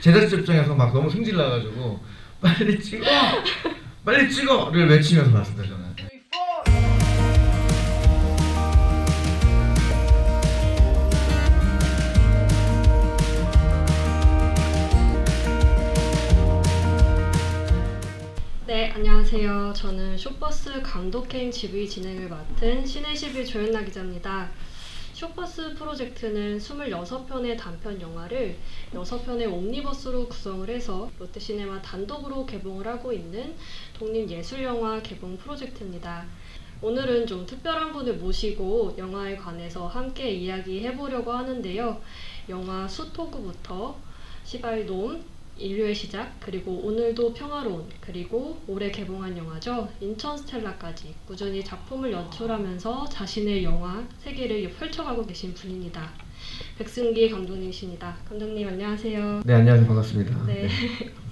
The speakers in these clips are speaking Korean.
제작자 입장에서 막 너무 승질 나가지고 빨리 찍어, 빨리 찍어를 외치면서 봤습니다 저는. 네, 안녕하세요. 저는 쇼버스 감독행 GV 진행을 맡은 신의 11 조연나 기자입니다. 쇼버스 프로젝트는 26편의 단편 영화를 6편의 옴니버스로 구성을 해서 롯데시네마 단독으로 개봉을 하고 있는 독립예술영화 개봉 프로젝트입니다. 오늘은 좀 특별한 분을 모시고 영화에 관해서 함께 이야기해 보려고 하는데요. 영화 수토구부터 시발돔, 인류의 시작, 그리고 오늘도 평화로운, 그리고 올해 개봉한 영화죠. 인천 스텔라까지 꾸준히 작품을 연출하면서 자신의 영화 세계를 펼쳐가고 계신 분입니다. 백승기 감독님이십니다. 감독님 안녕하세요. 네 안녕하세요 반갑습니다. 네.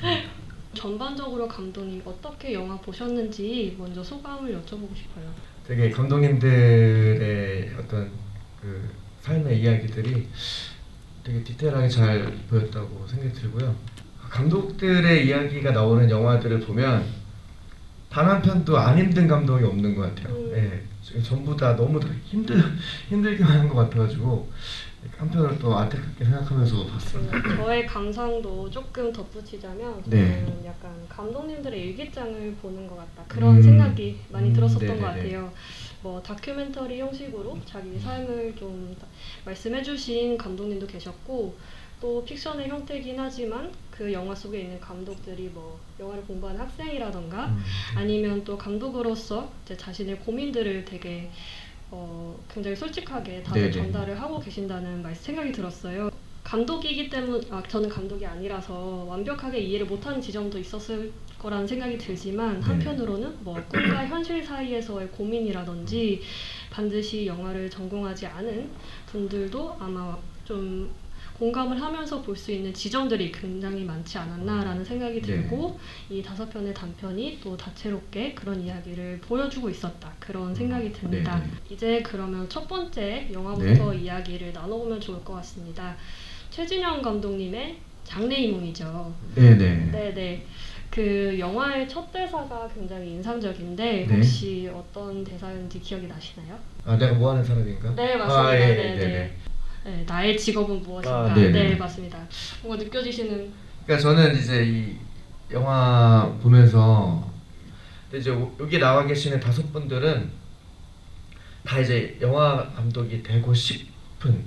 전반적으로 감독님 어떻게 영화 보셨는지 먼저 소감을 여쭤보고 싶어요. 되게 감독님들의 어떤 그 삶의 이야기들이 되게 디테일하게 잘 보였다고 생각이 들고요. 감독들의 이야기가 나오는 영화들을 보면 단 한 편도 안 힘든 감독이 없는 것 같아요. 음. 예, 전부 다 너무 다 힘들 힘들게만 한 것 같아가지고 한편으로 또 안타깝게 생각하면서 봤습니다. 그 저의 감상도 조금 덧붙이자면 네. 저는 약간 감독님들의 일기장을 보는 것 같다 그런 음. 생각이 많이 음, 들었었던 네네네. 것 같아요. 뭐 다큐멘터리 형식으로 자기 삶을 좀 다- 말씀해주신 감독님도 계셨고 또 픽션의 형태긴 하지만 그 영화 속에 있는 감독들이 뭐 영화를 공부하는 학생이라던가 음. 아니면 또 감독으로서 이제 자신의 고민들을 되게 어, 굉장히 솔직하게 다들 네네. 전달을 하고 계신다는 말 생각이 들었어요. 감독이기 때문 아 저는 감독이 아니라서 완벽하게 이해를 못하는 지점도 있었을 거라는 생각이 들지만 네. 한편으로는 뭐 꿈과 현실 사이에서의 고민이라든지 반드시 영화를 전공하지 않은 분들도 아마 좀 공감을 하면서 볼 수 있는 지점들이 굉장히 많지 않았나라는 생각이 네. 들고 이 다섯 편의 단편이 또 다채롭게 그런 이야기를 보여주고 있었다 그런 생각이 듭니다. 음, 네네. 이제 그러면 첫 번째 영화부터 이야기를 나눠보면 좋을 것 같습니다. 최진영 감독님의 장래희몽이죠. 네네. 네네. 그 영화의 첫 대사가 굉장히 인상적인데 네. 혹시 어떤 대사였는지 기억이 나시나요? 아 내가 뭐 하는 사람인가? 네 맞습니다. 아, 예, 네, 네, 네. 네. 네, 나의 직업은 무엇인가? 아, 네네. 네 맞습니다. 뭔가 느껴지시는 그러니까 저는 이제 이 영화 보면서 이제 오- 여기 나와 계시는 다섯 분들은 다 이제 영화 감독이 되고 싶은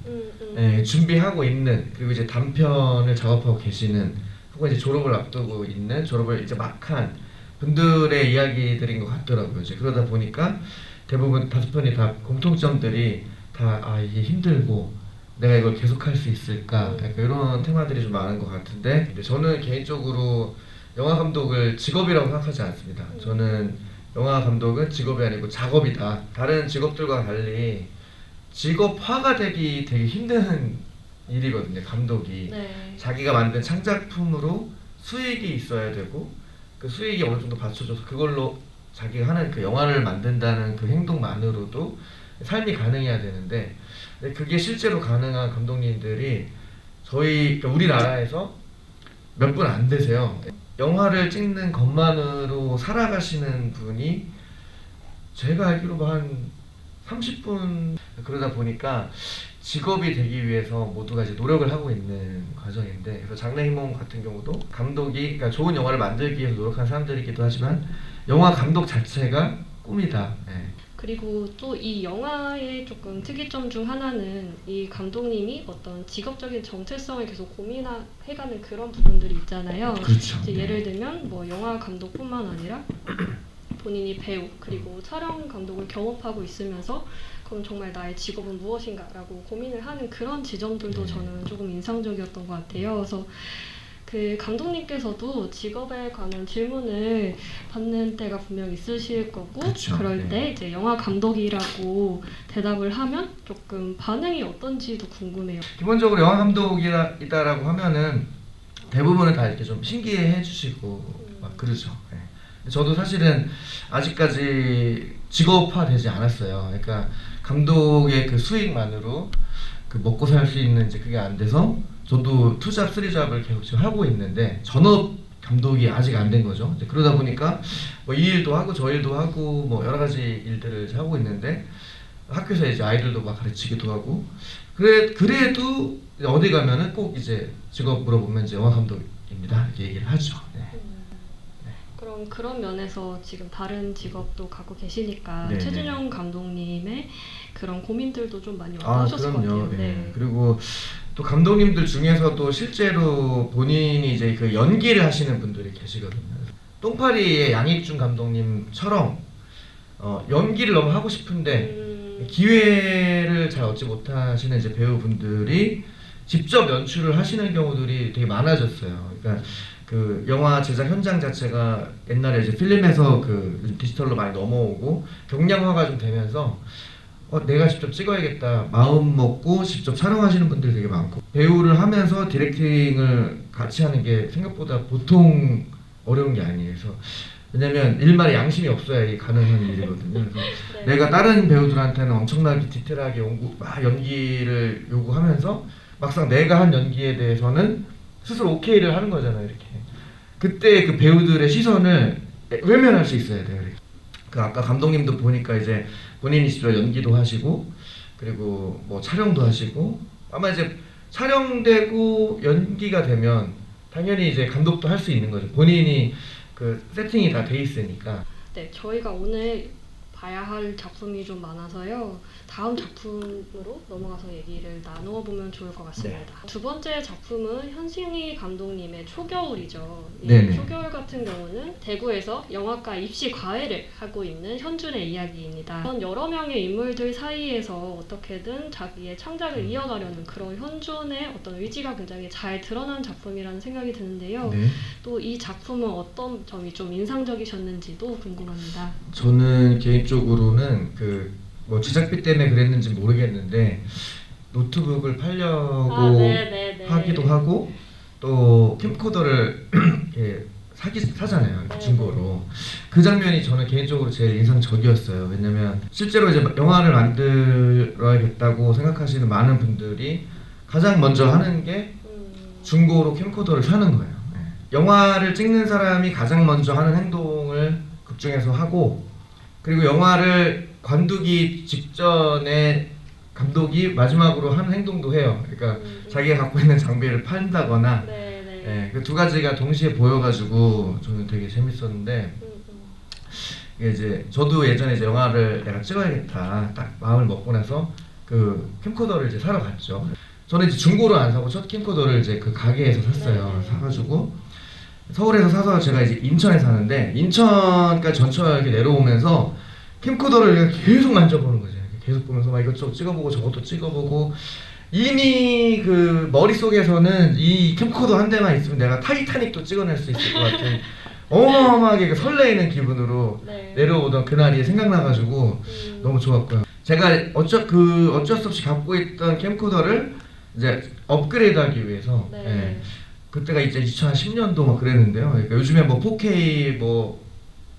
음, 음. 예, 준비하고 있는 그리고 이제 단편을 작업하고 계시는 혹은 이제 졸업을 앞두고 있는 졸업을 이제 막 한 분들의 이야기들인 것 같더라고요. 이제 그러다 보니까 대부분 다섯 편이 다 공통점들이 다 아 이게 힘들고 내가 이걸 계속 할 수 있을까 약간 이런 테마들이 좀 많은 것 같은데 근데 저는 개인적으로 영화 감독을 직업이라고 생각하지 않습니다. 저는 영화 감독은 직업이 아니고 작업이다. 다른 직업들과 달리 직업화가 되기 되게 힘든 일이거든요. 감독이 네. 자기가 만든 창작품으로 수익이 있어야 되고 그 수익이 어느 정도 받쳐줘서 그걸로 자기가 하는 그 영화를 만든다는 그 행동만으로도 삶이 가능해야 되는데 근데 그게 실제로 가능한 감독님들이 저희 그러니까 우리나라에서 몇 분 안 되세요. 영화를 찍는 것만으로 살아가시는 분이 제가 알기로 뭐한 30분 그러다 보니까 직업이 되기 위해서 모두가 이제 노력을 하고 있는 과정인데 그래서 장래희몽 같은 경우도 감독이 그러니까 좋은 영화를 만들기 위해서 노력한 사람들이기도 하지만 영화 감독 자체가 꿈이다. 예. 그리고 또 이 영화의 조금 특이점 중 하나는 이 감독님이 어떤 직업적인 정체성을 계속 고민해가는 그런 부분들이 있잖아요. 그렇죠. 이제 예를 들면 뭐 영화 감독뿐만 아니라 본인이 배우 그리고 촬영 감독을 경험하고 있으면서 그럼 정말 나의 직업은 무엇인가라고 고민을 하는 그런 지점들도 네. 저는 조금 인상적이었던 것 같아요. 그래서 그 감독님께서도 직업에 관한 질문을 받는 때가 분명 있으실 거고 그쵸, 럴 네. 때 이제 영화 감독이라고 대답을 하면 조금 반응이 어떤지도 궁금해요. 기본적으로 영화 감독이다라고 하면은 대부분은 다 이렇게 좀 신기해 주시고 막 그러죠. 예. 근데 저도 사실은 아직까지 직업화되지 않았어요. 그러니까 감독의 그 수익만으로 그 먹고 살 수 있는 이제 그게 안 돼서 저도 투잡, 쓰리잡을 계속 지금 하고 있는데 전업 감독이 아직 안 된 거죠. 그러다 보니까 뭐 이 일도 하고 저 일도 하고 뭐 여러 가지 일들을 하고 있는데 학교에서 이제 아이들도 막 가르치기도 하고 그래 그래도 어디 가면은 꼭 이제 직업 물어보면 이제 영화 감독입니다 이렇게 얘기를 하죠. 네. 그럼 그런 면에서 지금 다른 직업도 갖고 계시니까 네네. 최준영 감독님의 그런 고민들도 좀 많이 아 와닿으셨을 것 그럼요. 같아요. 네. 그리고 또 감독님들 중에서도 실제로 본인이 이제 그 연기를 하시는 분들이 계시거든요. 똥파리의 양익준 감독님처럼 어, 연기를 너무 하고 싶은데 음, 기회를 잘 얻지 못하시는 이제 배우분들이 직접 연출을 하시는 경우들이 되게 많아졌어요. 그러니까 그 영화 제작 현장 자체가 옛날에 이제 필름에서 그 디지털로 많이 넘어오고 경량화가 좀 되면서 어, 내가 직접 찍어야겠다 마음 먹고 직접 촬영하시는 분들이 되게 많고 배우를 하면서 디렉팅을 같이 하는 게 생각보다 보통 어려운 게 아니에요. 그래서 왜냐면 일말에 양심이 없어야 이 가능한 일이거든요. 그래서 네. 내가 다른 배우들한테는 엄청나게 디테일하게 연구, 막 연기를 요구하면서 막상 내가 한 연기에 대해서는 스스로 오케이를 하는 거잖아요, 이렇게. 그때 그 배우들의 시선을 외면할 수 있어야 돼요. 그 아까 감독님도 보니까 이제 본인이 직접 연기도 하시고 그리고 뭐 촬영도 하시고 아마 이제 촬영되고 연기가 되면 당연히 이제 감독도 할 수 있는 거죠. 본인이 그 세팅이 다 돼 있으니까. 네, 저희가 오늘 봐야 할 작품이 좀 많아서요. 다음 작품으로 넘어가서 얘기를 나누어 보면 좋을 것 같습니다. 네. 두 번째 작품은 현승희 감독님의 초겨울이죠. 이 네네. 초겨울 같은 경우는 대구에서 영화과 입시 과외를 하고 있는 현준의 이야기입니다. 여러 명의 인물들 사이에서 어떻게든 자기의 창작을 이어가려는 그런 현준의 어떤 의지가 굉장히 잘 드러난 작품이라는 생각이 드는데요. 네. 또이 작품은 어떤 점이 좀 인상적이셨는지도 궁금합니다. 저는 개인적으로는 그 뭐 제작비 때문에 그랬는지 모르겠는데 노트북을 팔려고 아, 네네네. 하기도 하고 또 캠코더를 사기 사잖아요 네, 중고로 그 장면이 저는 개인적으로 제일 인상적이었어요 왜냐면 실제로 이제 영화를 만들어야겠다고 생각하시는 많은 분들이 가장 먼저 하는 게 음, 중고로 캠코더를 사는 거예요. 네. 영화를 찍는 사람이 가장 먼저 하는 행동을 극중에서 하고 그리고 영화를 관두기 직전에 감독이 마지막으로 하는 행동도 해요. 그러니까 음, 자기가 갖고 있는 장비를 판다거나 네네. 예, 그두 가지가 동시에 보여가지고 저는 되게 재밌었는데 음, 음. 이제 저도 예전에 이제 영화를 내가 찍어야겠다 딱 마음을 먹고 나서 그 캠코더를 이제 사러 갔죠. 저는 이제 중고로 안 사고 첫 캠코더를 이제 그 가게에서 샀어요. 네. 사가지고 서울에서 사서 제가 이제 인천에 사는데 인천까지 전철에 내려오면서 캠코더를 계속 만져보는 거죠. 계속 보면서 막 이것저것 찍어보고 저것도 찍어보고 이미 그 머릿속에서는 이 캠코더 한 대만 있으면 내가 타이타닉도 찍어낼 수 있을 것 같은 어마어마하게 그 설레이는 기분으로 네. 내려오던 그날이 생각나가지고 음, 너무 좋았고요. 제가 어쩔 그 어쩔 수 없이 갖고 있던 캠코더를 이제 업그레이드하기 위해서 네. 예, 그때가 이제 2010년도 막 그랬는데요. 그러니까 요즘에 뭐 4K 뭐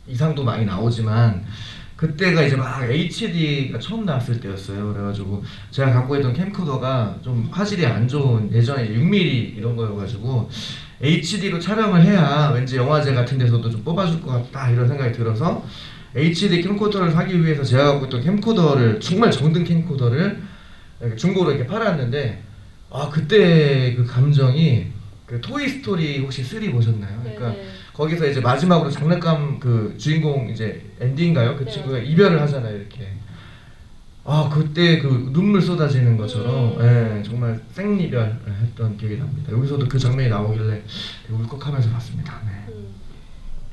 이상도 많이 나오지만 그때가 이제 막 HD가 처음 나왔을 때였어요. 그래가지고 제가 갖고 있던 캠코더가 좀 화질이 안 좋은 예전에 이제 6mm 이런 거여가지고 HD로 촬영을 해야 왠지 영화제 같은 데서도 좀 뽑아줄 것 같다 이런 생각이 들어서 HD 캠코더를 사기 위해서 제가 갖고 있던 캠코더를 정말 정든 캠코더를 이렇게 중고로 이렇게 팔았는데 아 그때 그 감정이 그 토이 스토리 혹시 3 보셨나요? 그러니까 네네. 거기서 이제 마지막으로 장난감 그 주인공 이제 엔딩인가요? 그 네. 친구가 이별을 하잖아요 이렇게 아 그때 그 눈물 쏟아지는 것처럼 음. 예, 정말 생이별 했던 기억이 납니다 여기서도 그 장면이 나오길래 울컥하면서 봤습니다 네. 음.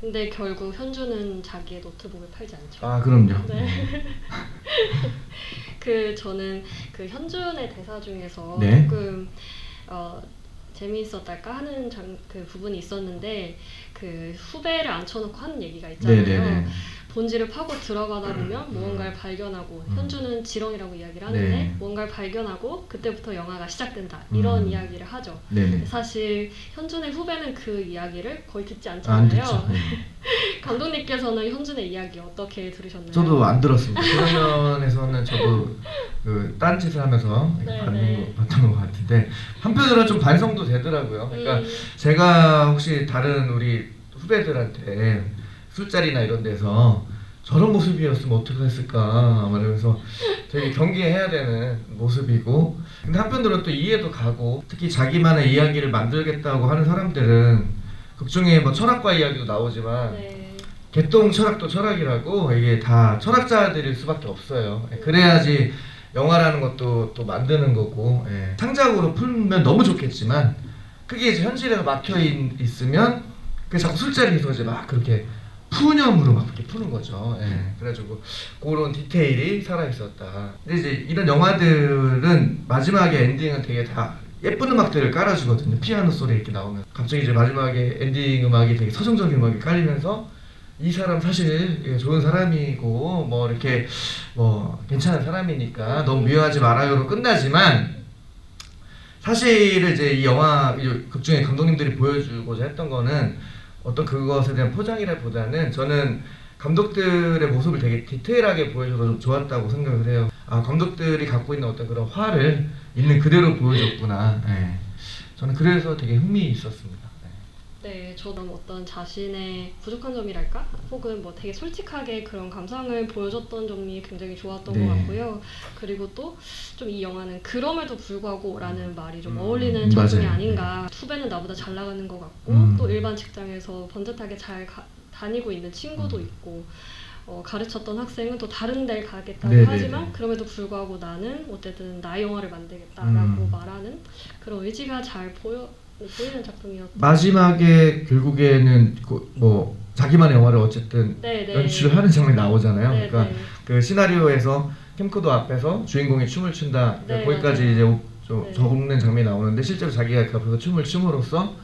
근데 결국 현주는 자기의 노트북을 팔지 않죠. 아 그럼요 네. 그 저는 그 현준의 대사 중에서 네. 조금 어, 재미있었달까 하는 장, 그 부분이 있었는데 그 후배를 앉혀놓고 하는 얘기가 있잖아요. 네네네 본질을 파고 들어가다 보면 무언가를 발견하고 음. 현주는 지렁이라고 이야기를 하는데 네. 무언가를 발견하고 그때부터 영화가 시작된다 이런 음. 이야기를 하죠. 네네. 사실 현준의 후배는 그 이야기를 거의 듣지 안 않잖아요. 네. 감독님께서는 현준의 이야기 어떻게 들으셨나요? 저도 안 들었습니다. 그런 면에서는 저도 그 딴짓을 하면서 네, 받는 네. 거, 봤던 것 같은데 한편으로는 좀 반성도 되더라고요. 그러니까 음, 제가 혹시 다른 우리 후배들한테 술자리나 이런 데서 저런 모습이었으면 어떻게 했을까 말하면서 되게 경계해야 되는 모습이고 근데 한편으로는 또 이해도 가고 특히 자기만의 이야기를 만들겠다고 하는 사람들은 극중에 뭐 철학과 이야기도 나오지만 네. 개똥 철학도 철학이라고 이게 다 철학자들일 수밖에 없어요. 예, 그래야지 영화라는 것도 또 만드는 거고 예. 창작으로 풀면 너무 좋겠지만 그게 이제 현실에서 막혀 있, 있으면 그 자꾸 술자리에서 이제 막 그렇게 푸념으로 막 그렇게 푸는 거죠. 예. 그래가지고 그런 디테일이 살아 있었다. 근데 이제 이런 영화들은 마지막에 엔딩은 되게 다 예쁜 음악들을 깔아주거든요. 피아노 소리 이렇게 나오면 갑자기 이제 마지막에 엔딩 음악이 되게 서정적인 음악이 깔리면서 이 사람 사실 예, 좋은 사람이고 뭐 이렇게 뭐 괜찮은 사람이니까 너무 미워하지 말아요로 끝나지만 사실은 이제 이 영화 이 극중에 감독님들이 보여주고자 했던 거는 어떤 그것에 대한 포장이라보다는 저는 감독들의 모습을 되게 디테일하게 보여줘서 좀 좋았다고 생각을 해요. 아 감독들이 갖고 있는 어떤 그런 화를 있는 그대로 보여줬구나. 예. 저는 그래서 되게 흥미 있었습니다. 예. 네, 저는 어떤 자신의 부족한 점이랄까? 혹은 뭐 되게 솔직하게 그런 감상을 보여줬던 점이 굉장히 좋았던 네. 것 같고요. 그리고 또 좀 이 영화는 그럼에도 불구하고 라는 말이 좀 음, 어울리는 음, 작품이 맞아요. 아닌가. 후배는 나보다 잘 나가는 것 같고 음. 또 일반 직장에서 번듯하게 잘 가- 다니고 있는 친구도 음. 있고 어, 가르쳤던 학생은 또 다른 데를 가겠다고 네네네. 하지만 그럼에도 불구하고 나는 어쨌든 나의 영화를 만들겠다라고 음. 말하는 그런 의지가 잘 보여 보이는 작품이었던 마지막에 결국에는 그 뭐 자기만의 영화를 어쨌든 네, 네. 연출을 하는 장면이 나오잖아요. 네, 그러니까 네. 그 시나리오에서 캠코더 앞에서 주인공이 춤을 춘다. 네, 거기까지 맞아요. 이제 오- 저- 네. 적는 장면이 나오는데 실제로 자기가 그 앞에서 춤을 춤으로써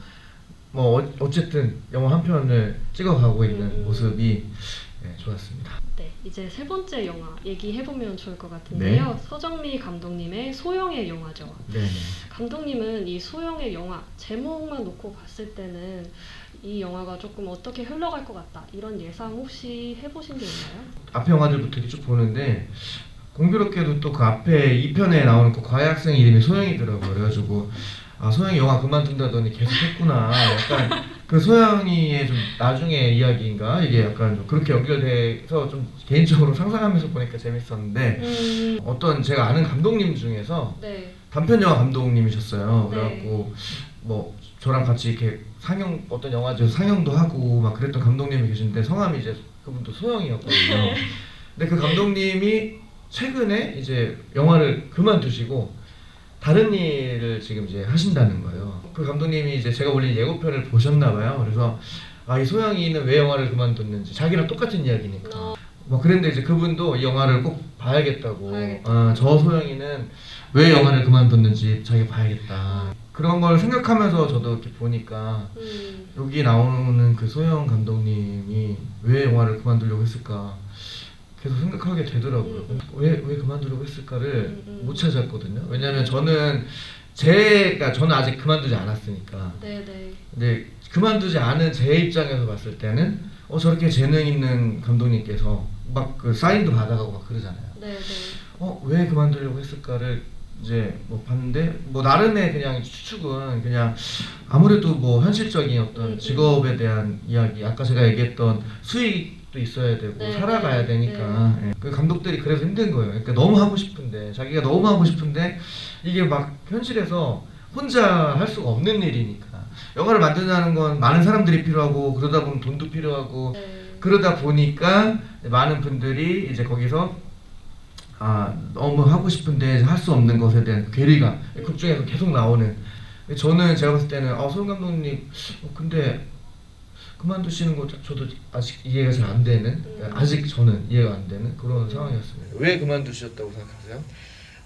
뭐 어, 어쨌든 영화 한 편을 찍어가고 있는 음, 음. 모습이 네, 좋았습니다. 네, 이제 세 번째 영화 얘기해보면 좋을 것 같은데요. 네. 서정미 감독님의 소영의 영화죠. 네네. 감독님은 이 소영의 영화 제목만 놓고 봤을 때는 이 영화가 조금 어떻게 흘러갈 것 같다 이런 예상 혹시 해보신 게 있나요? 앞에 영화들부터 이렇게 쭉 보는데 공교롭게도 또 그 앞에 2편에 나오는 그 과외 학생 이름이 소영이더라고요. 그래가지고 아 소영이 영화 그만둔다더니 계속 했구나. 약간 그 소영이의 좀 나중에 이야기인가 이게 약간 좀 그렇게 연결돼서 좀 개인적으로 상상하면서 보니까 재밌었는데 음, 어떤 제가 아는 감독님 중에서 네, 단편 영화 감독님이셨어요. 네. 그래갖고 뭐 저랑 같이 이렇게 상영 어떤 영화제에서 상영도 하고 막 그랬던 감독님이 계신데 성함이 이제 그분도 소영이었거든요. 근데 그 감독님이 최근에 이제 영화를 그만두시고 다른 일을 지금 이제 하신다는 거예요. 그 감독님이 이제 제가 올린 예고편을 보셨나 봐요. 그래서 아 이 소영이는 왜 영화를 그만뒀는지 자기랑 똑같은 이야기니까. 어, 뭐 그랬는데 이제 그분도 이 영화를 꼭 봐야겠다고. 봐야겠다. 아, 저 소영이는 왜 영화를 그만뒀는지 자기가 봐야겠다. 그런 걸 생각하면서 저도 이렇게 보니까 음, 여기 나오는 그 소영 감독님이 왜 영화를 그만두려고 했을까 계속 생각하게 되더라고요. 음, 왜왜 그만두려고 했을까를 음, 음. 못 찾았거든요. 왜냐하면 저는 제가 저는 아직 그만두지 않았으니까. 네, 네, 근데 그만두지 않은 제 입장에서 봤을 때는 어 저렇게 재능 있는 감독님께서 막 그 사인도 받아가고 막 그러잖아요. 네, 네. 어왜 그만두려고 했을까를 이제 뭐 봤는데 뭐 나름의 그냥 추측은 그냥 아무래도 뭐 현실적인 음, 어떤 음. 직업에 대한 이야기 아까 제가 얘기했던 수익 도 있어야 되고 네, 살아가야 네, 되니까 예. 그 감독들이 그래서 힘든 거예요. 그러니까 너무 하고 싶은데 자기가 너무 하고 싶은데 이게 막 현실에서 혼자 할 수가 없는 일이니까 영화를 만든다는 건 많은 사람들이 필요하고 그러다 보면 돈도 필요하고 네. 그러다 보니까 많은 분들이 이제 거기서 아 너무 하고 싶은데 할 수 없는 것에 대한 괴리감 극 중에서 계속 나오는 저는 제가 봤을 때는 아 소영 감독님 어, 근데 그만두시는 거 저- 저도 아직 이해가 잘 안 되는 음. 아직 저는 이해가 안 되는 그런 상황이었습니다 왜 그만두셨다고 생각하세요?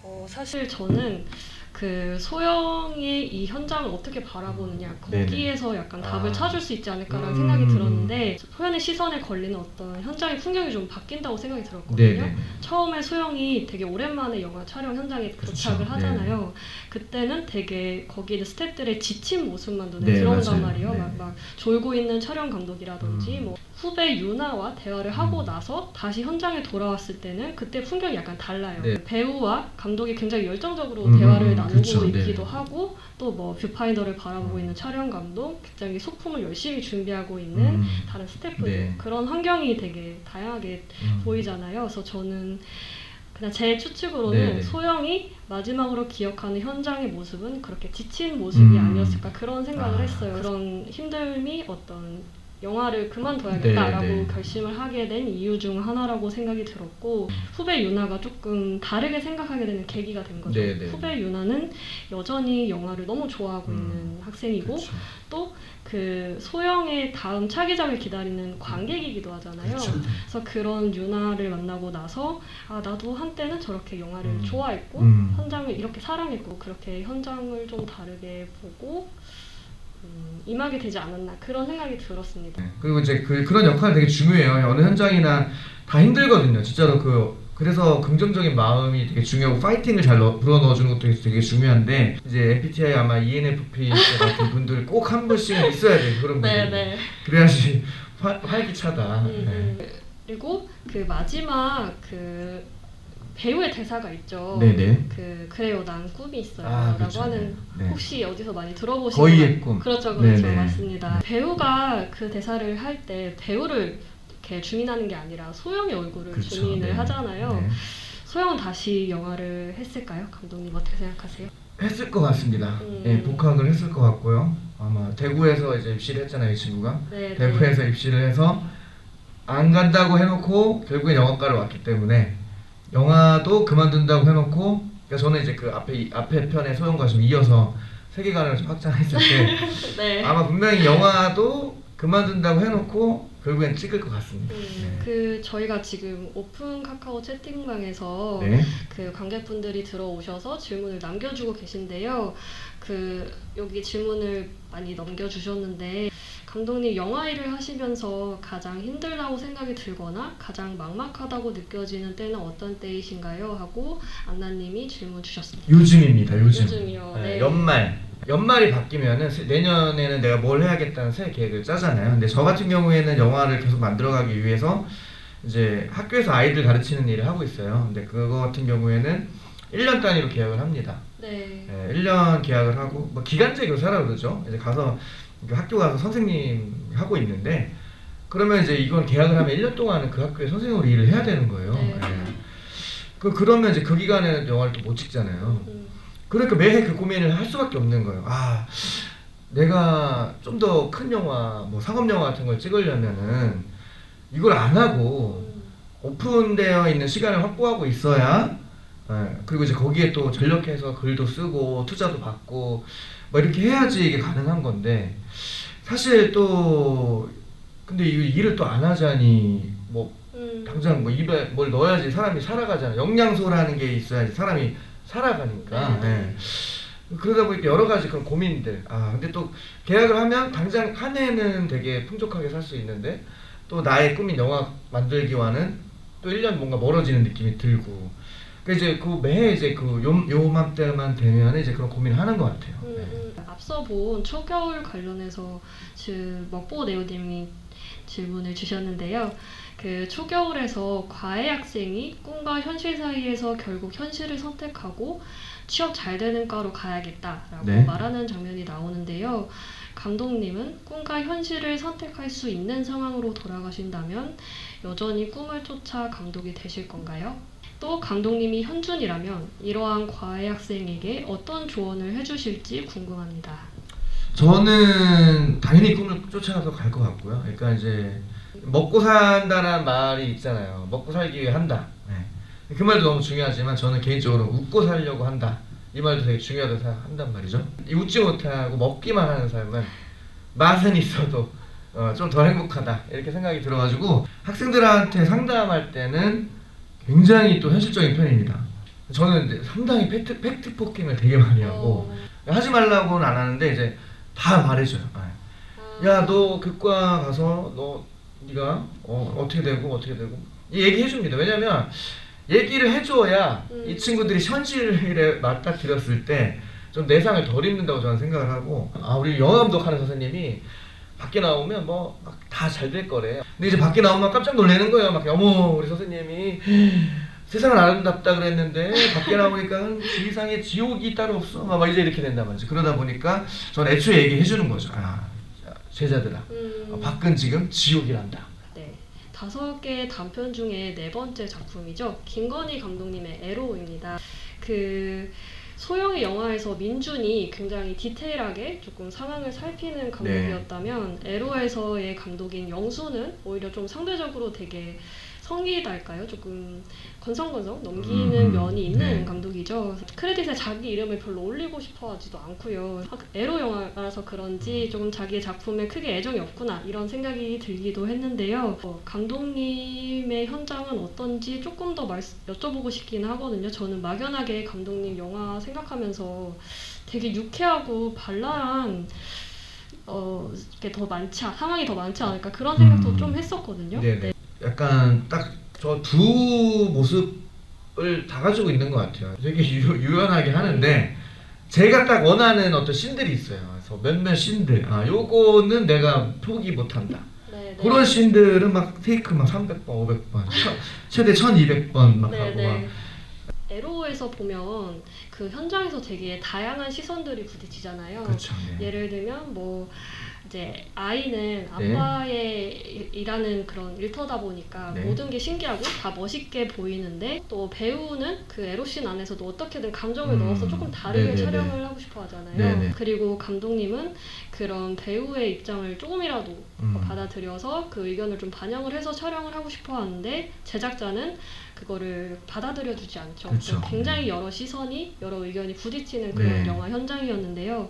어, 사실 저는 그 소영이 이 현장을 어떻게 바라보느냐 네네. 거기에서 약간 답을 아. 찾을 수 있지 않을까라는 음. 생각이 들었는데 소연의 시선에 걸리는 어떤 현장의 풍경이 좀 바뀐다고 생각이 들었거든요. 네네. 처음에 소영이 되게 오랜만에 영화 촬영 현장에 그렇죠. 도착을 하잖아요. 그때는 되게 거기 있는 스태프들의 지친 모습만 눈에 네, 들어온단. 말이에요. 네. 막, 막 졸고 있는 촬영 감독이라든지 음. 뭐 후배 유나와 대화를 하고 음. 나서 다시 현장에 돌아왔을 때는 그때 풍경이 약간 달라요. 네. 배우와 감독이 굉장히 열정적으로 음, 대화를 나누고 그쵸, 있기도 네. 하고 또 뭐 뷰파인더를 바라보고 음. 있는 촬영 감독, 굉장히 소품을 열심히 준비하고 있는 음. 다른 스태프들 네. 그런 환경이 되게 다양하게 음. 보이잖아요. 그래서 저는 그냥 제 추측으로는 네네. 소영이 마지막으로 기억하는 현장의 모습은 그렇게 지친 모습이 음. 아니었을까 그런 생각을 아. 했어요. 그런 힘듦이 어떤 영화를 그만둬야겠다라고 네 네. 결심을 하게 된 이유 중 하나라고 생각이 들었고 후배 유나가 조금 다르게 생각하게 되는 계기가 된 거죠. 네네. 후배 유나는 여전히 영화를 너무 좋아하고 음. 있는 학생이고 그쵸. 또그 소영의 다음 차기작을 기다리는 관객이기도 하잖아요. 그쵸. 그래서 그런 유나를 만나고 나서 아 나도 한때는 저렇게 영화를 음. 좋아했고 음. 현장을 이렇게 사랑했고 그렇게 현장을 좀 다르게 보고 음, 임하게 되지 않았나 그런 생각이 들었습니다. 네. 그리고 이제 그, 그런 역할이 되게 중요해요. 어느 현장이나 다 힘들거든요. 진짜로 그 그래서 긍정적인 마음이 되게 중요하고 파이팅을 잘 넣, 불어 넣어주는 것도 되게 중요한데 이제 MBTI 아마 ENFP 같은 분들 꼭 한 번씩은 있어야 돼요. 그런 분들. 네네. 그래야지 활, 활기차다. 음, 네. 음. 그리고 그 마지막 그 배우의 대사가 있죠. 네네. 그 그래요 난 꿈이 있어요. 아, 라고 그렇죠. 하는 네. 혹시 어디서 많이 들어보신 거의의 것 꿈. 그렇죠, 그렇죠, 네네. 맞습니다. 배우가 그 대사를 할 때 배우를 이렇게 주민하는 게 아니라 소영의 얼굴을 그렇죠. 주민을 네. 하잖아요. 네. 소영은 다시 영화를 했을까요, 감독님 어떻게 생각하세요? 했을 것 같습니다. 음. 예, 복학을 했을 것 같고요. 아마 대구에서 이제 입시를 했잖아요, 이 친구가. 네, 대구에서 입시를 해서 안 간다고 해놓고 결국엔 영화과를 왔기 때문에 영화도 그만둔다고 해놓고 그러니까 저는 이제 그 앞에 이- 앞에 편의 소영과 좀 이어서 세계관을 좀 확장했을 때 네. 아마 분명히 영화도 그만둔다고 해놓고 결국엔 찍을 것 같습니다. 음, 그 저희가 지금 오픈 카카오 채팅방에서 네. 그 관객분들이 들어오셔서 질문을 남겨주고 계신데요. 그 여기 질문을 많이 넘겨주셨는데 감독님 영화 일을 하시면서 가장 힘들다고 생각이 들거나 가장 막막하다고 느껴지는 때는 어떤 때이신가요? 하고 안나님이 질문 주셨습니다. 요즘입니다. 요즘. 요즘이요. 네, 네. 연말. 연말이 바뀌면은 새- 내년에는 내가 뭘 해야겠다는 새 계획을 짜잖아요. 근데 저 같은 경우에는 영화를 계속 만들어가기 위해서 이제 학교에서 아이들 가르치는 일을 하고 있어요. 근데 그거 같은 경우에는 1년 단위로 계약을 합니다. 네. 네, 1년 계약을 하고 뭐 기간제 교사라고 그러죠. 이제 가서 그 학교 가서 선생님 하고 있는데 그러면 이제 이건 계약을 하면 1년 동안은 그 학교에 선생님으로 일을 해야 되는 거예요. 네. 네. 그 그러면 이제 그 기간에는 영화를 또 못 찍잖아요. 음, 그러니까 매해 그 고민을 할 수밖에 없는 거예요. 아, 내가 좀 더 큰 영화, 뭐 상업 영화 같은 걸 찍으려면은 이걸 안 하고 음, 오픈되어 있는 시간을 확보하고 있어야 예, 그리고 이제 거기에 또 전력해서 글도 쓰고 투자도 받고 뭐 이렇게 해야지 이게 가능한 건데 사실 또 근데 이 일을 또 안 하자니 뭐 음. 당장 뭐 입에 뭘 넣어야지 사람이 살아가잖아. 영양소라는 게 있어야지 사람이 살아가니까. 네. 예. 그러다 보니까 여러 가지 그런 고민들. 아 근데 또 계약을 하면 당장 한 해는 되게 풍족하게 살 수 있는데 또 나의 꿈인 영화 만들기와는 또 1년 뭔가 멀어지는 느낌이 들고. 그 이제 그 매해 이제 그 요, 요맘때만 되면 이제 그런 고민을 하는 것 같아요. 음, 네. 음. 앞서 본 초겨울 관련해서 그 먹보 네오님이 질문을 주셨는데요. 그 초겨울에서 과외 학생이 꿈과 현실 사이에서 결국 현실을 선택하고 취업 잘 되는 과로 가야겠다라고 네. 말하는 장면이 나오는데요. 감독님은 꿈과 현실을 선택할 수 있는 상황으로 돌아가신다면 여전히 꿈을 쫓아 감독이 되실 건가요? 또 감독님이 현준이라면 이러한 과외 학생에게 어떤 조언을 해주실지 궁금합니다. 저는 당연히 꿈을 쫓아서 갈 것 같고요. 그러니까 이제 먹고 산다는 말이 있잖아요. 먹고 살기 위해 한다. 네. 그 말도 너무 중요하지만 저는 개인적으로 웃고 살려고 한다. 이 말도 되게 중요하다고 생각한단 말이죠. 이 웃지 못하고 먹기만 하는 삶은 맛은 있어도 어, 좀 더 행복하다 이렇게 생각이 들어가지고 학생들한테 상담할 때는 굉장히 또 현실적인 편입니다. 저는 상당히 팩트, 팩트 폭행을 되게 많이 하고 어, 하지 말라고는 안 하는데 이제 다 말해줘요. 네. 아, 야너 극과 가서 너 네가 어, 어떻게 되고 어떻게 되고 얘기해 줍니다. 왜냐면 얘기를 해줘야 음. 이 친구들이 현실에 맞닥뜨렸을 때 좀 내상을 덜 입는다고 저는 생각을 하고 아 우리 영화 감독하는 선생님이 밖에 나오면 뭐 다 잘 될 거래. 근데 이제 밖에 나오면 깜짝 놀라는 거예요. 막 어머 우리 선생님이 세상은 아름답다 그랬는데 밖에 나오니까 지상에 지옥이 따로 없어. 막 이제 이렇게 된단 말이죠. 그러다 보니까 저는 애초에 얘기해 주는 거죠. 아 제자들아 음, 어, 밖은 지금 지옥이란다. 네. 다섯 개의 단편 중에 네 번째 작품이죠. 김건희 감독님의 에로입니다. 그 소영의 영화에서 민준이 굉장히 디테일하게 조금 상황을 살피는 감독이었다면 에로에서의 감독인 영수는 오히려 좀 상대적으로 되게 성기달까요? 조금 건성건성 넘기는 음, 음. 면이 있는 네. 감독이죠. 크레딧에 자기 이름을 별로 올리고 싶어 하지도 않고요. 아, 에로 영화라서 그런지 조금 자기의 작품에 크게 애정이 없구나 이런 생각이 들기도 했는데요. 어, 감독님의 현장은 어떤지 조금 더 말, 여쭤보고 싶긴 하거든요. 저는 막연하게 감독님 영화 생각하면서 되게 유쾌하고 발랄한 어, 게더 많지 않- 상황이 더 많지 않을까 그런 생각도 음. 좀 했었거든요. 네네. 약간 딱 저 두 모습을 다 가지고 있는 것 같아요. 되게 유, 유연하게 하는데 제가 딱 원하는 어떤 씬들이 있어요. 그래서 몇몇 씬들. 아 요거는 내가 포기 못한다. 네, 네. 그런 씬들은 막 테이크 막 300번, 500번, 최대 1200번 막 네, 하고 막 네. 에로에서 보면 그 현장에서 되게 다양한 시선들이 부딪히잖아요. 네. 예를 들면 뭐 이제 아이는 네. 아빠의 일하는 그런 일터다 보니까 네. 모든 게 신기하고 다 멋있게 보이는데 또 배우는 그 에로씬 안에서도 어떻게든 감정을 음. 넣어서 조금 다르게 네네네. 촬영을 하고 싶어 하잖아요. 그리고 감독님은 그런 배우의 입장을 조금이라도 음. 받아들여서 그 의견을 좀 반영을 해서 촬영을 하고 싶어 하는데 제작자는 그거를 받아들여 주지 않죠. 그래서 굉장히 여러 시선이 여러 의견이 부딪히는 그런 네. 영화 현장이었는데요.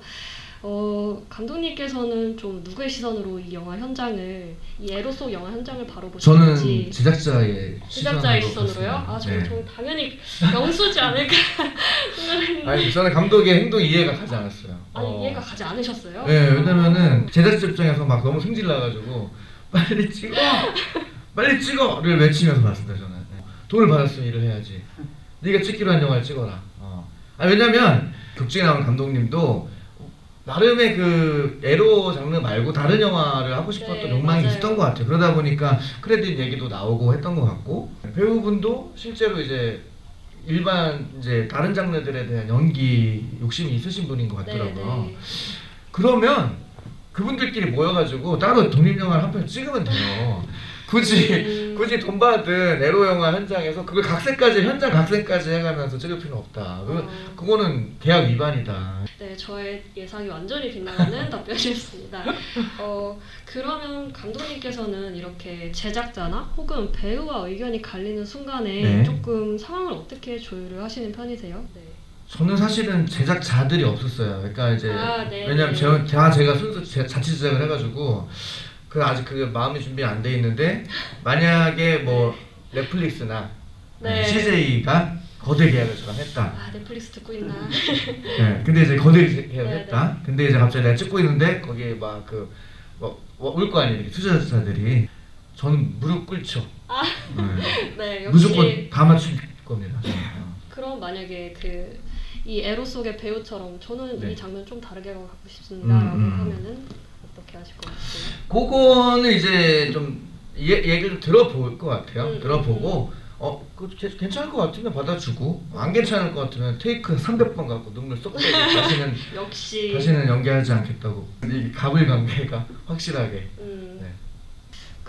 어, 감독님께서는 좀 누구의 시선으로 이 영화 현장을 이 에로 속 영화 현장을 바로 저는 보셨는지 제작자의 제작자의 시선으로 시선으로요? 아, 저는 네. 좀 당연히 영수지 않을까 생각했는데 아니 저는 감독의 행동 이해가 가지 않았어요. 아니 어. 이해가 가지 않으셨어요? 네, 왜냐면은 제작자 입장에서 막 너무 승질 나가지고 빨리 찍어, 빨리 찍어를 외치면서 봤습니다 저는. 네. 돈을 받았으면 일을 해야지. 네가 찍기로 한 영화를 찍어라. 어. 아 왜냐면 극중에 나오는 감독님도 나름의 그 에로 장르 말고 다른 영화를 하고 싶었던 네, 욕망이 맞아요. 있었던 것 같아요. 그러다 보니까 크레딧 얘기도 나오고 했던 것 같고 배우분도 실제로 이제 일반 이제 다른 장르들에 대한 연기 욕심이 있으신 분인 것 네, 같더라고요. 네. 그러면 그분들끼리 모여가지고 따로 독립 영화를 한 편 찍으면 돼요. 굳이 음. 굳이 돈 받은 에로 영화 현장에서 그걸 각색까지 현장 각색까지 해가면서 찍을 필요는 없다. 그 어. 그거는 계약 위반이다. 네, 저의 예상이 완전히 빗나가는 답변이었습니다. 어, 그러면 감독님께서는 이렇게 제작자나 혹은 배우와 의견이 갈리는 순간에 네. 조금 상황을 어떻게 조율을 하시는 편이세요? 네. 저는 사실은 제작자들이 없었어요. 그러니까 이제 아, 네, 왜냐면 네. 제 가, 제가 제가 순수 제- 자체 제작을 해가지고 그 아직 그 마음이 준비 안 돼 있는데 만약에 뭐 넷플릭스나 네. CJ가 거대 계약을 저랑 했다. 아, 넷플릭스 듣고 있나? 네, 근데 이제 거대 계약을 네, 했다. 근데 이제 갑자기 내가 찍고 있는데 거기에 막그뭐올 거 아니에요 이렇게 투자자들이 저는 무릎 꿇죠. 아. 네. 네, 역시 무조건 다 맞출 겁니다. 그럼 만약에 그 이 에로 속의 배우처럼 저는 네. 이 장면 좀 다르게 가고 싶습니다라고 음, 음. 하면은 어떻게 하실 것 같아요? 그거는 이제 좀 얘, 얘기를 들어볼 것 같아요. 음, 들어보고 어, 그 괜- 괜찮을 것 같으면 받아주고 안 괜찮을 것 같으면 테이크 300번 갖고 눈물 쏙 빼고 다시는 역시 다시는 연기하지 않겠다고 이 갑을 관계가 확실하게 음, 네.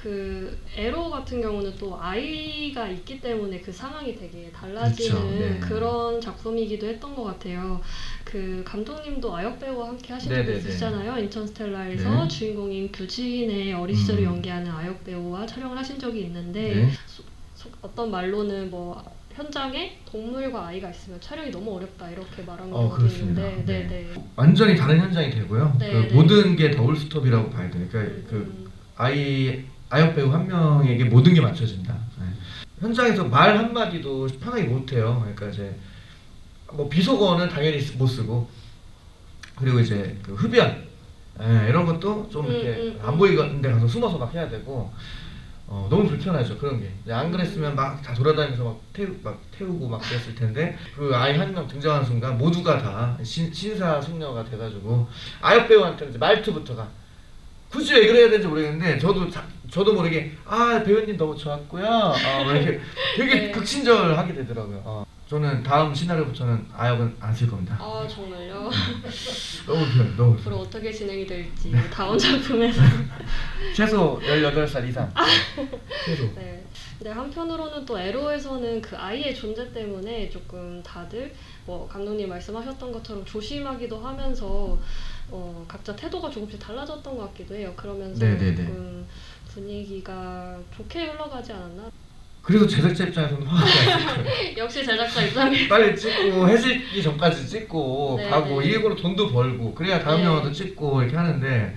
그 에로 같은 경우는 또 아이가 있기 때문에 그 상황이 되게 달라지는 네. 그런 작품이기도 했던 것 같아요. 그 감독님도 아역 배우와 함께 하신 적이 네네네. 있으시잖아요. 인천 스텔라에서 네. 주인공인 규진의 어린 시절을 음. 연기하는 아역 배우와 촬영을 하신 적이 있는데 네. 소- 소- 어떤 말로는 뭐 현장에 동물과 아이가 있으면 촬영이 너무 어렵다 이렇게 말한 어, 그렇습니다. 있는데 네. 네, 네. 완전히 다른 현장이 되고요. 네, 그 네. 모든 게 더울 스톱이라고 봐야. 그러니까 그 음, 아이 아역 배우 한 명에게 모든 게 맞춰진다. 네. 현장에서 말 한마디도 편하게 못해요. 그러니까 이제 뭐 비속어는 당연히 쓰- 못 쓰고 그리고 이제 그 흡연 예, 이런 것도 좀 음, 이렇게 음, 안 음. 보이는 데 가서 숨어서 막 해야 되고 어, 너무 불편하죠 그런 게. 안 그랬으면 막 다 돌아다니면서 막 태우 막 태우고 막 그랬을 텐데 그 아이 한 명 등장하는 순간 모두가 다 신, 신사 숙녀가 돼가지고 아역 배우한테는 이제 말투부터가 굳이 왜 그래야 되는지 모르겠는데 저도 자, 저도 모르게 아 배우님 너무 좋았고요. 아, 막 이렇게 되게 네. 극친절하게 되더라고요. 어, 저는 다음 시나리오 부터는 아역은 안 쓸 겁니다. 아 정말요? 너무 불편, 너무 앞으로. 어떻게 진행이 될지 다음 작품에서 최소 18살 이상. 최소. 네. 근데 한편으로는 또 에로에서는 그 아이의 존재 때문에 조금 다들 뭐 감독님 말씀하셨던 것처럼 조심하기도 하면서 어, 각자 태도가 조금씩 달라졌던 것 같기도 해요. 그러면서 네네네. 조금 분위기가 좋게 흘러가지 않았나? 그래서 제작자 입장에서는 화가. 역시 제작자 입장에 빨리 찍고 해지기 전까지 찍고 네, 가고 네. 이걸로 돈도 벌고 그래야 다음 네. 영화도 찍고 이렇게 하는데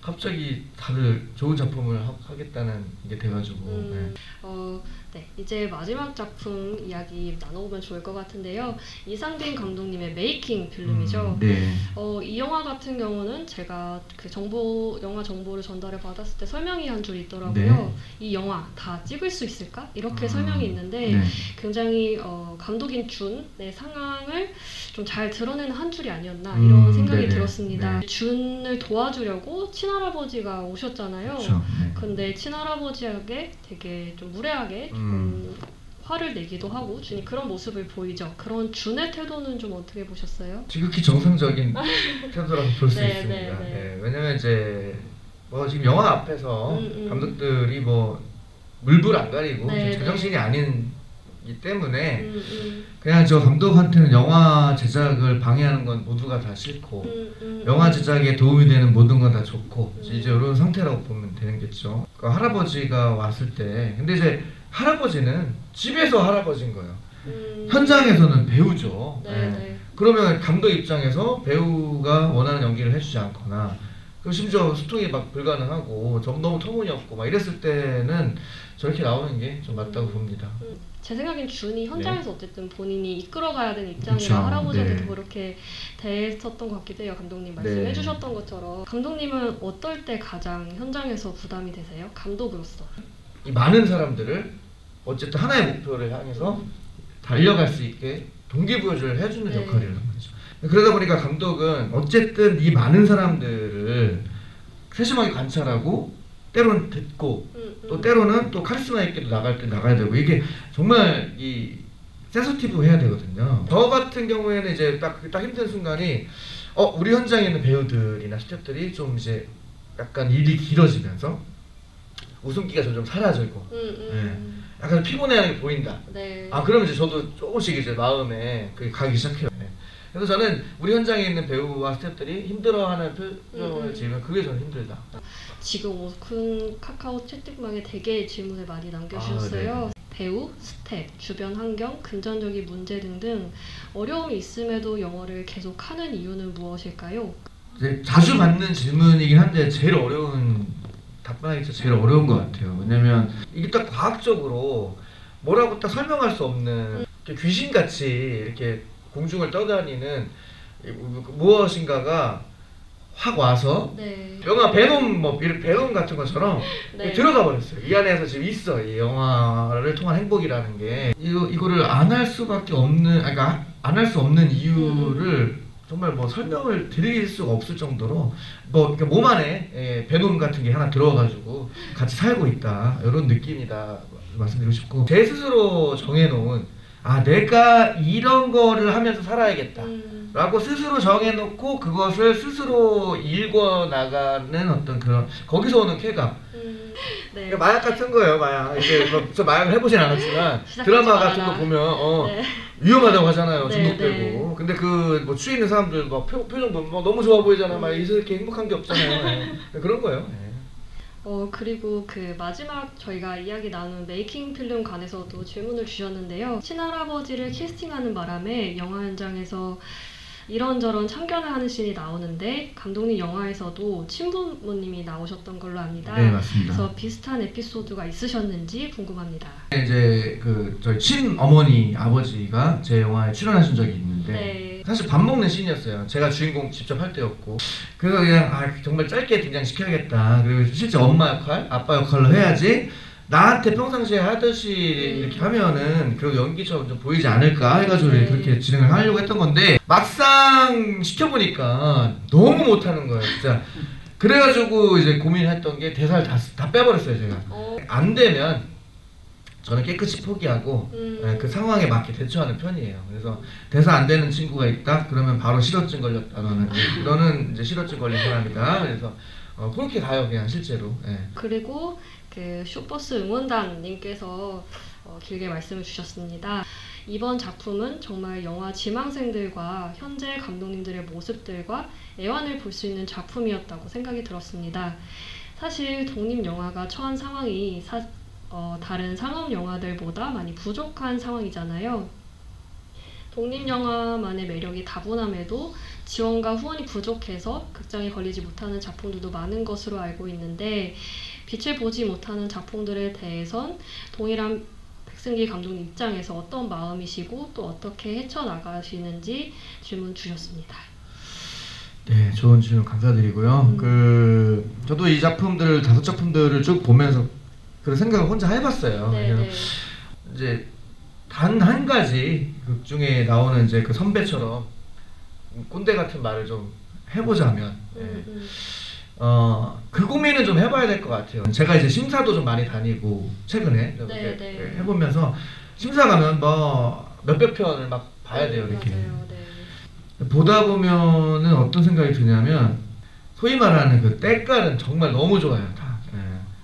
갑자기 다들 좋은 작품을 하, 하겠다는 게 돼가지고 음, 어, 네, 이제 마지막 작품 이야기 나눠보면 좋을 것 같은데요. 이상빈 감독님의 메이킹 필름이죠. 네. 어, 이 영화 같은 경우는 제가 그 정보 영화 정보를 전달을 받았을 때 설명이 한 줄 있더라고요. 네. 이 영화 다 찍을 수 있을까? 이렇게 음, 설명이 있는데 네. 굉장히 어, 감독인 준의 상황을 좀 잘 드러내는 한 줄이 아니었나 이런 음, 생각이 네네. 들었습니다. 네. 준을 도와주려고 친할아버지가 오셨잖아요. 네. 근데 친할아버지에게 되게 좀 무례하게 음. 음, 화를 내기도 하고 준이 그런 모습을 보이죠. 그런 준의 태도는 좀 어떻게 보셨어요? 지극히 정상적인 태도라고 볼 수 네, 있습니다. 네, 네. 네, 왜냐면 이제 뭐 지금 영화 앞에서 음, 음. 감독들이 뭐 물불 안 가리고 네, 지금 제정신이 아닌기 때문에 음, 음, 그냥 저 감독한테는 영화 제작을 방해하는 건 모두가 다 싫고 음, 음, 영화 제작에 도움이 되는 모든 건 다 좋고 음. 이제 이런 상태라고 보면 되겠죠. 그 할아버지가 왔을 때 근데 이제 할아버지는 집에서 할아버지인 거예요. 음. 현장에서는 배우죠. 네, 예. 네. 그러면 감독 입장에서 배우가 원하는 연기를 해주지 않거나 그리고 심지어 소통이 막 불가능하고 좀 너무 터무니없고 막 이랬을 때는 저렇게 나오는 게 좀 맞다고 음. 봅니다. 음, 제 생각엔 준이 현장에서 어쨌든 본인이 이끌어가야 되는 입장이라 네. 그쵸, 할아버지한테도 네. 그렇게 대했었던 것 같기도 해요. 감독님 네. 말씀해 주셨던 것처럼 감독님은 어떨 때 가장 현장에서 부담이 되세요? 감독으로서. 이 많은 사람들을 어쨌든 하나의 목표를 향해서 달려갈 수 있게 동기부여를 해주는 네. 역할이란 말이죠. 그러다 보니까 감독은 어쨌든 이 많은 사람들을 세심하게 관찰하고 때로는 듣고 음, 음. 또 때로는 또 카리스마 있게도 나갈 때 나가야 되고 이게 정말 이 sensitive 해야 되거든요. 저 같은 경우에는 이제 딱, 딱 힘든 순간이 어 우리 현장에 있는 배우들이나 스태프들이 좀 이제 약간 일이 길어지면서 웃음기가 점점 사라지고 음, 음. 약간 피곤해하는 게 보인다. 네. 아 그러면 이제 저도 조금씩 이제 마음에 금 가기 시작해요. 네. 그래서 저는 우리 현장에 있는 배우와 스태프들이 힘들어하는 음, 표정을 음. 지으면 그게 저는 힘들다. 지금 오픈 카카오 채팅방에 되게 질문을 많이 남겨주셨어요. 아, 배우, 스태프, 주변 환경, 금전적인 문제 등등 어려움이 있음에도 영화를 계속 하는 이유는 무엇일까요? 이제 자주 받는 질문이긴 한데 제일 어려운 답변하기 진짜 제일 어려운 것 같아요. 왜냐면 이게 딱 과학적으로 뭐라고 딱 설명할 수 없는 이렇게 귀신같이 이렇게 공중을 떠다니는 이 무엇인가가 확 와서 네. 영화 베놈 뭐 베놈 같은 것처럼 네. 들어가 버렸어요. 이 안에서 지금 있어 이 영화를 통한 행복이라는 게 이거 이거를 안 할 수밖에 없는 그러니까 안 할 수 없는 이유를 정말 뭐 설명을 드릴 수가 없을 정도로 뭐 이렇게 몸 안에 예, 베놈 같은 게 하나 들어가지고 같이 살고 있다. 이런 느낌이다. 말씀드리고 싶고. 제 스스로 정해놓은 아 내가 이런 거를 하면서 살아야겠다. 음, 라고 스스로 정해놓고 그것을 스스로 읽어 나가는 어떤 그런 거기서 오는 쾌감. 음, 네. 그러니까 마약 같은 거예요, 마약. 이제 뭐저 마약을 해보진 않았지만 드라마. 같은 거 보면 어 네. 위험하다고 하잖아요, 네, 중독되고. 근데 그 뭐 취해 있는 사람들 막 표, 표정 보면 막 너무 좋아 보이잖아, 막 음. 이렇게 행복한 게 없잖아요. 네. 그런 거예요. 네. 어 그리고 그 마지막 저희가 이야기 나눈 메이킹 필름 관해서도 질문을 주셨는데요. 친할아버지를 캐스팅하는 바람에 영화 현장에서 이런저런 참견을 하는 씬이 나오는데 감독님 영화에서도 친부모님이 나오셨던 걸로 압니다. 네 맞습니다. 그래서 비슷한 에피소드가 있으셨는지 궁금합니다. 이제 그 저희 친 어머니 아버지가 제 영화에 출연하신 적이 있는데 네. 사실 밥 먹는 씬이었어요. 제가 주인공 직접 할 때였고 그래서 그냥 아 정말 짧게 등장시켜야겠다. 그리고 실제 엄마 역할, 아빠 역할로 해야지 나한테 평상시에 하듯이 이렇게 하면은 그 연기처럼 좀 보이지 않을까 해가지고 네. 그렇게 진행을 하려고 했던 건데 막상 시켜보니까 너무 못하는 거예요, 진짜. 그래가지고 이제 고민했던 게 대사를 다, 다 빼버렸어요, 제가. 어, 안 되면 저는 깨끗이 포기하고 음, 예, 그 상황에 맞게 대처하는 편이에요. 그래서 대사 안 되는 친구가 있다 그러면 바로 실어증 걸렸다 너는 너는 이제 실어증 걸린 사람이다. 그래서 어, 그렇게 가요 그냥 실제로. 예. 그리고 그 쇼버스 응원단님께서 어, 길게 말씀을 주셨습니다. 이번 작품은 정말 영화 지망생들과 현재 감독님들의 모습들과 애환을 볼 수 있는 작품이었다고 생각이 들었습니다. 사실 독립 영화가 처한 상황이 사- 어, 다른 상업 영화들보다 많이 부족한 상황이잖아요. 독립 영화만의 매력이 다분함에도 지원과 후원이 부족해서 극장에 걸리지 못하는 작품들도 많은 것으로 알고 있는데 빛을 보지 못하는 작품들에 대해선 동일한 백승기 감독님 입장에서 어떤 마음이시고 또 어떻게 헤쳐나가시는지 질문 주셨습니다. 네, 좋은 질문 감사드리고요. 음. 그 저도 이 작품들 다섯 작품들을 쭉 보면서 그런 생각을 혼자 해봤어요. 네, 네. 이제 단 한 가지 극 중에 나오는 이제 그 선배처럼 꼰대 같은 말을 좀 해보자면 예. 음, 음. 어, 그 고민은 좀 해봐야 될 것 같아요. 제가 이제 심사도 좀 많이 다니고 최근에 좀 네, 이렇게 네. 해보면서 심사 가면 뭐 몇백 편을 막 봐야 돼요 이렇게. 맞아요, 네. 보다 보면은 어떤 생각이 드냐면 소위 말하는 그 때깔은 정말 너무 좋아요 다. 예.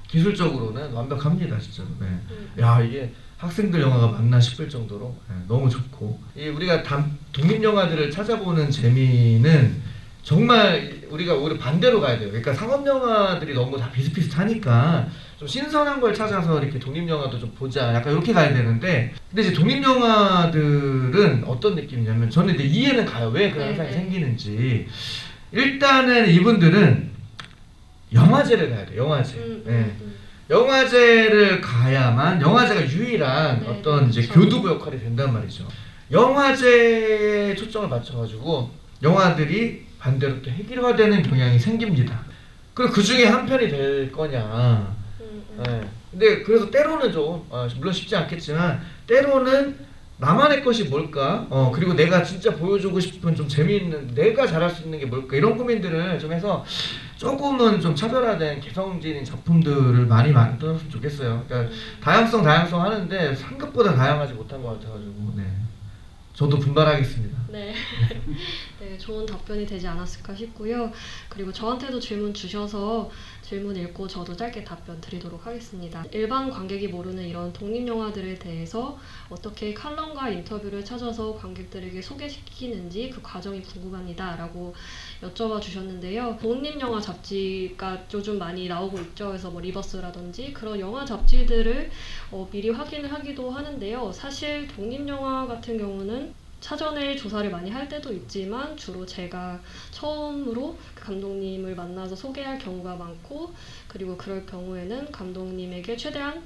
기술적으로는 완벽합니다 진짜로. 네. 음, 야 이게 학생들 영화가 맞나 싶을 정도로 예, 너무 좋고 이 우리가 담, 독립 영화들을 찾아보는 재미는 정말 우리가 오히려 반대로 가야 돼요. 그러니까 상업 영화들이 너무 다 비슷비슷하니까 좀 신선한 걸 찾아서 이렇게 독립 영화도 좀 보자. 약간 이렇게 가야 되는데 근데 이제 독립 영화들은 어떤 느낌이냐면 저는 이제 이해는 가요. 왜 그런 네, 현상이 네. 생기는지 일단은 이분들은 영화제를 가야 돼요. 영화제. 음, 예. 음, 음. 영화제를 가야만 영화제가 유일한 네, 어떤 이제 그렇죠. 교두보 역할이 된단 말이죠. 영화제에 초점을 맞춰가지고 영화들이 반대로 또 획일화되는 경향이 생깁니다. 그리고 그 중에 한 편이 될 거냐. 음, 음. 예. 근데 그래서 때로는 좀 어, 물론 쉽지 않겠지만 때로는 나만의 것이 뭘까? 어 그리고 내가 진짜 보여주고 싶은 좀 재미있는 내가 잘할 수 있는 게 뭘까? 이런 고민들을 좀 해서 조금은 좀 차별화된 개성적인 작품들을 많이 만들었으면 좋겠어요. 그러니까 다양성 다양성 하는데 상급보다 다양하지 못한 것 같아가지고 네. 저도 분발하겠습니다. 네. 네, 좋은 답변이 되지 않았을까 싶고요. 그리고 저한테도 질문 주셔서 질문 읽고 저도 짧게 답변 드리도록 하겠습니다. 일반 관객이 모르는 이런 독립 영화들에 대해서 어떻게 칼럼과 인터뷰를 찾아서 관객들에게 소개시키는지 그 과정이 궁금합니다 라고 여쭤봐 주셨는데요. 독립 영화 잡지가 요즘 많이 나오고 있죠. 그래서 뭐 리버스라든지 그런 영화 잡지들을 어, 미리 확인을 하기도 하는데요. 사실 독립 영화 같은 경우는 사전에 조사를 많이 할 때도 있지만 주로 제가 처음으로 그 감독님을 만나서 소개할 경우가 많고 그리고 그럴 경우에는 감독님에게 최대한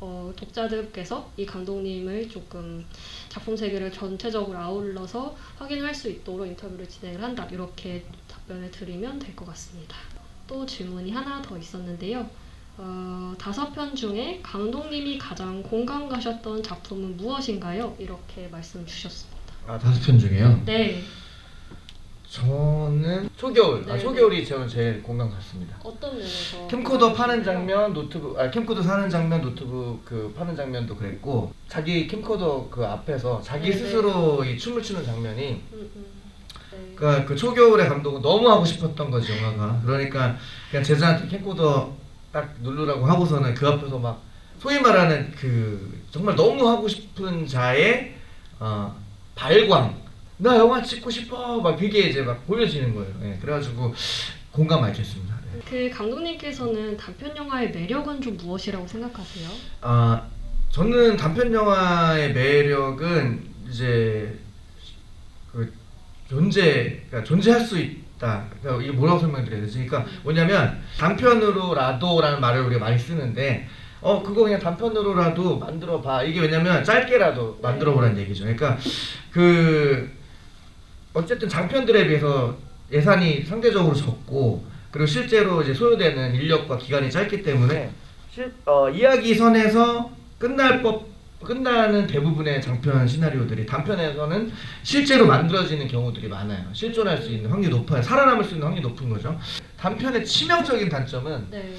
어, 독자들께서 이 감독님을 조금 작품 세계를 전체적으로 아울러서 확인할 수 있도록 인터뷰를 진행을 한다 이렇게 답변을 드리면 될 것 같습니다. 또 질문이 하나 더 있었는데요. 어, 다섯 편 중에 감독님이 가장 공감 가셨던 작품은 무엇인가요? 이렇게 말씀 주셨습니다. 아 다섯 편 중에요. 네. 저는 초겨울. 아 네, 초겨울이 저는 제일 공감 갔습니다. 어떤 면에서 캠코더 파는 장면, 노트북, 아 캠코더 사는 장면, 노트북 그 파는 장면도 그랬고 자기 캠코더 그 앞에서 자기 네, 네. 스스로 이 춤을 추는 장면이 음, 음. 네. 그러니까 그 초겨울의 감독은 너무 하고 싶었던 거지 영화가. 그러니까 그냥 제자한테 캠코더 딱 누르라고 하고서는 그 앞에서 막 소위 말하는 그 정말 너무 하고 싶은 자의 어, 발광. 나 영화 찍고 싶어. 막 그게 이제 막 보여지는 거예요. 예, 그래가지고 공감 많이 했습니다. 네. 그 감독님께서는 단편 영화의 매력은 좀 무엇이라고 생각하세요? 아 저는 단편 영화의 매력은 이제 그 존재, 그러니까 존재할 수 있다. 그러니까 이게 뭐라고 설명드려야 되지? 그러니까 뭐냐면 단편으로라도라는 말을 우리가 많이 쓰는데 어 그거 그냥 단편으로라도 만들어 봐. 이게 왜냐면 짧게라도 만들어 보라는 얘기죠. 그러니까 그 어쨌든 장편들에 비해서 예산이 상대적으로 적고 그리고 실제로 이제 소요되는 인력과 기간이 짧기 때문에 실, 어, 이야기 선에서 끝날 법 끝나는 대부분의 장편 시나리오들이 단편에서는 실제로 만들어지는 경우들이 많아요. 실존할 수 있는 확률이 높아요. 살아남을 수 있는 확률이 높은 거죠. 단편의 치명적인 단점은 네.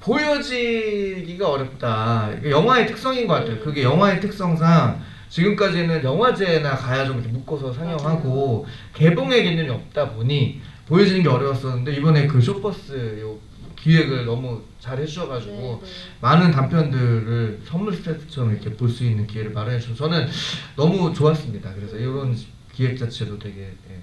보여지기가 어렵다. 영화의 특성인 것 같아요. 그게 영화의 특성상 지금까지는 영화제나 가야 좀 이렇게 묶어서 상영하고 개봉의 개념이 없다 보니 보여지는 게 어려웠었는데 이번에 그 쇼버스 요 기획을 너무 잘 해주셔가지고 네, 네. 많은 단편들을 선물 세트처럼 이렇게 볼 수 있는 기회를 마련해 주셔서 저는 너무 좋았습니다. 그래서 이런 기획 자체도 되게 예.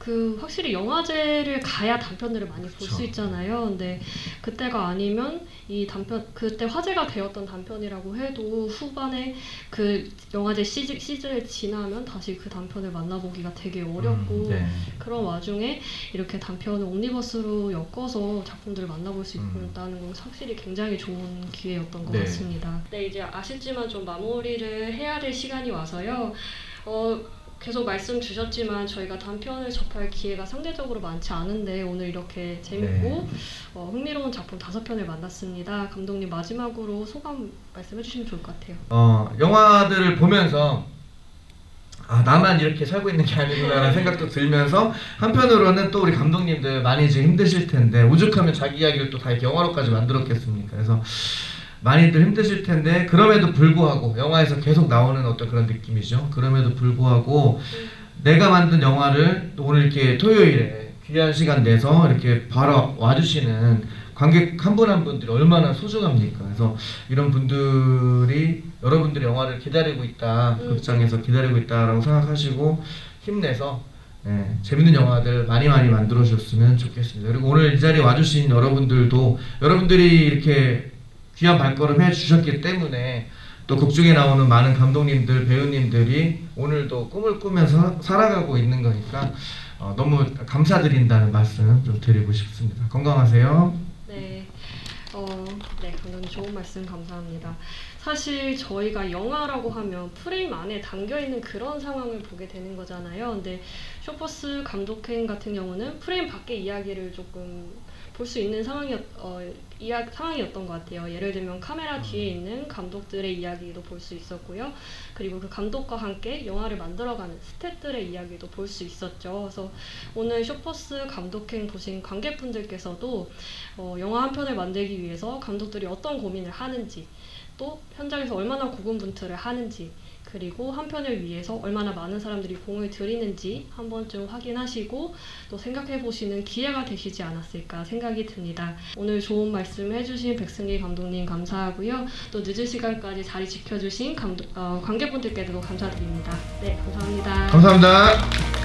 그 확실히 영화제를 가야 단편들을 많이 볼. 수 있잖아요. 근데 그때가 아니면 이 단편 그때 화제가 되었던 단편이라고 해도 후반에 그 영화제 시즌, 시즌을 지나면 다시 그 단편을 만나보기가 되게 어렵고 음, 네. 그런 와중에 이렇게 단편을 옴니버스로 엮어서 작품들을 만나볼 수 음. 있다는 건 확실히 굉장히 좋은 기회였던 것 네. 같습니다. 네, 이제 아쉽지만 좀 마무리를 해야 될 시간이 와서요. 어, 계속 말씀 주셨지만 저희가 단편을 접할 기회가 상대적으로 많지 않은데 오늘 이렇게 재밌고 네. 어, 흥미로운 작품 다섯 편을 만났습니다. 감독님 마지막으로 소감 말씀해 주시면 좋을 것 같아요. 어, 영화들을 보면서 아 나만 이렇게 살고 있는 게 아니구나라는 생각도 들면서 한편으로는 또 우리 감독님들 많이 지금 힘드실 텐데 오죽하면 자기 이야기를 또 다 이렇게 영화로까지 만들었겠습니까? 그래서 많이들 힘드실 텐데 그럼에도 불구하고 영화에서 계속 나오는 어떤 그런 느낌이죠. 그럼에도 불구하고 내가 만든 영화를 또 오늘 이렇게 토요일에 귀한 시간 내서 이렇게 바로 와주시는 관객 한분한 분들이 얼마나 소중합니까? 그래서 이런 분들이 여러분들의 영화를 기다리고 있다, 음. 극장에서 기다리고 있다라고 생각하시고 힘내서 예, 재밌는 영화들 많이 많이 만들어 주셨으면 좋겠습니다. 그리고 오늘 이 자리에 와주신 여러분들도 여러분들이 이렇게 귀한 발걸음 해 주셨기 때문에 또 극중에 나오는 많은 감독님들, 배우님들이 오늘도 꿈을 꾸면서 살아가고 있는 거니까 어, 너무 감사드린다는 말씀 좀 드리고 싶습니다. 건강하세요. 네. 어, 네, 감독님 좋은 말씀 감사합니다. 사실 저희가 영화라고 하면 프레임 안에 담겨 있는 그런 상황을 보게 되는 거잖아요. 근데 쇼퍼스 감독행 같은 경우는 프레임 밖의 이야기를 조금 볼 수 있는 상황이었, 어, 이야, 상황이었던 것 같아요. 예를 들면 카메라 뒤에 있는 감독들의 이야기도 볼 수 있었고요. 그리고 그 감독과 함께 영화를 만들어가는 스태프들의 이야기도 볼 수 있었죠. 그래서 오늘 쇼퍼스 감독행 보신 관객분들께서도 어, 영화 한 편을 만들기 위해서 감독들이 어떤 고민을 하는지 또 현장에서 얼마나 고군분투를 하는지 그리고 한 편을 위해서 얼마나 많은 사람들이 공을 들이는지 한 번쯤 확인하시고 또 생각해 보시는 기회가 되시지 않았을까 생각이 듭니다. 오늘 좋은 말씀 해주신 백승기 감독님 감사하고요. 또 늦은 시간까지 자리 지켜주신 감독, 어, 관객분들께도 감사드립니다. 네, 감사합니다. 감사합니다.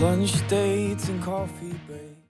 Lunch dates and coffee.